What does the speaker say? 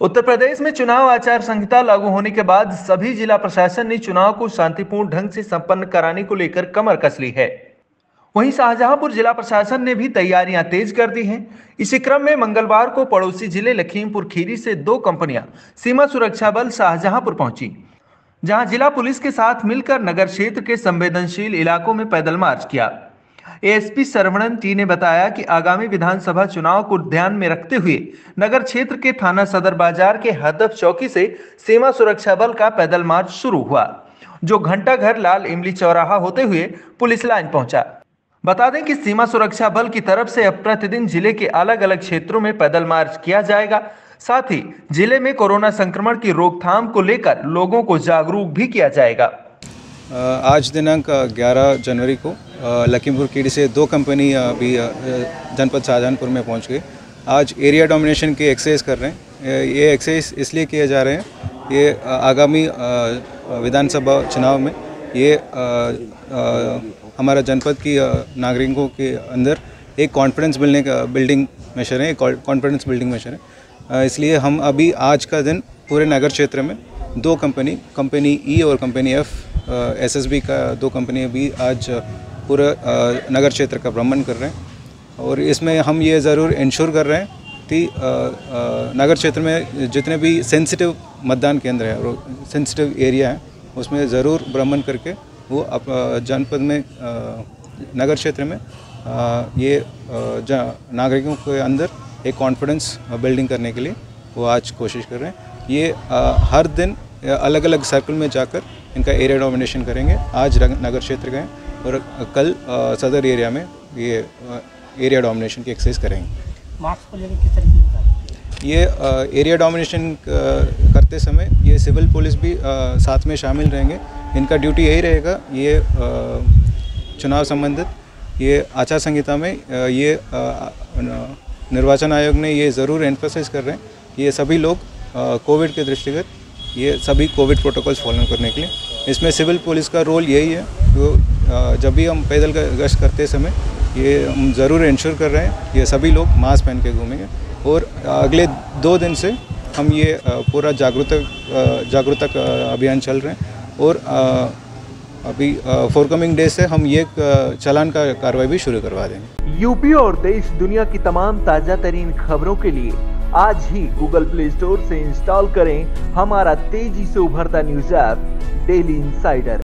उत्तर प्रदेश में चुनाव आचार संहिता लागू होने के बाद सभी जिला प्रशासन ने चुनाव को शांतिपूर्ण ढंग से संपन्न कराने को लेकर कमर कस ली है। वहीं शाहजहांपुर जिला प्रशासन ने भी तैयारियाँ तेज कर दी हैं। इसी क्रम में मंगलवार को पड़ोसी ज़िले लखीमपुर खीरी से दो कंपनियाँ सीमा सुरक्षा बल शाहजहांपुर पहुँची, जहाँ जिला पुलिस के साथ मिलकर नगर क्षेत्र के संवेदनशील इलाकों में पैदल मार्च किया। एएसपी सरवणन टी ने बताया कि आगामी विधानसभा चुनाव को ध्यान में रखते हुए नगर क्षेत्र के थाना सदर बाज़ार के हदफ चौकी से सीमा सुरक्षा बल का पैदल मार्च शुरू हुआ, जो घंटा घर लाल इमली चौराहा होते हुए पुलिस लाइन पहुँचा। बता दें कि सीमा सुरक्षा बल की तरफ़ से अब प्रतिदिन ज़िले के अलग अलग क्षेत्रों में पैदल मार्च किया जाएगा। साथ ही ज़िले में कोरोना संक्रमण की रोकथाम को लेकर लोगों को जागरूक भी किया जाएगा। आज दिनांक 11 जनवरी को लखीमपुर कीड़ी से दो कंपनी अभी जनपद शाहजहानपुर में पहुँच गई। आज एरिया डोमिनेशन के एक्सरसाइज कर रहे हैं। ये एक्सरसाइज इसलिए किए जा रहे हैं, ये आगामी विधानसभा चुनाव में ये हमारा जनपद की नागरिकों के अंदर एक कॉन्फिडेंस बिल्डिंग का बिल्डिंग मेशर है कॉन्फिडेंस बिल्डिंग मेशर है। इसलिए हम अभी आज का दिन पूरे नगर क्षेत्र में दो कंपनी कंपनी ई और कंपनी एफ़ एसएसबी का दो कंपनी भी आज पूरा नगर क्षेत्र का भ्रमण कर रहे हैं। और इसमें हम ये ज़रूर इंश्योर कर रहे हैं कि नगर क्षेत्र में जितने भी सेंसिटिव मतदान केंद्र है, और सेंसिटिव एरिया है, उसमें ज़रूर भ्रमण करके वो अप जनपद में नगर क्षेत्र में ये नागरिकों के अंदर एक कॉन्फिडेंस बिल्डिंग करने के लिए वो आज कोशिश कर रहे हैं। ये हर दिन अलग अलग सर्कल में जाकर इनका एरिया डोमिनेशन करेंगे। आज नगर क्षेत्र गए और कल सदर एरिया में ये एरिया डोमिनेशन की एक्सरसाइज करेंगे। मार्क्स को लेकर किस तरीके से ये एरिया डोमिनेशन करते समय ये सिविल पुलिस भी आ, साथ में शामिल रहेंगे। इनका ड्यूटी यही रहेगा ये आ, चुनाव संबंधित ये आचार संहिता में ये निर्वाचन आयोग ने ये ज़रूर एम्फोसाइज कर रहे हैं ये सभी लोग कोविड के दृष्टिगत ये सभी कोविड प्रोटोकॉल्स फॉलो करने के लिए। इसमें सिविल पुलिस का रोल यही है तो जब भी हम पैदल गश्त करते समय, ये हम ज़रूर इंश्योर कर रहे हैं ये सभी लोग मास्क पहन के घूमेंगे। और अगले दो दिन से हम ये पूरा जागरूकता जागरूकता अभियान चल रहे हैं। और अभी फोरकमिंग डे से हम ये चलान का कार्रवाई भी शुरू करवा देंगे। यूपी और देश, दुनिया की तमाम ताज़ा तरीन खबरों के लिए आज ही गूगल प्ले स्टोर से इंस्टॉल करें हमारा तेज़ी से उभरता न्यूज़ ऐप डेली इंसाइडर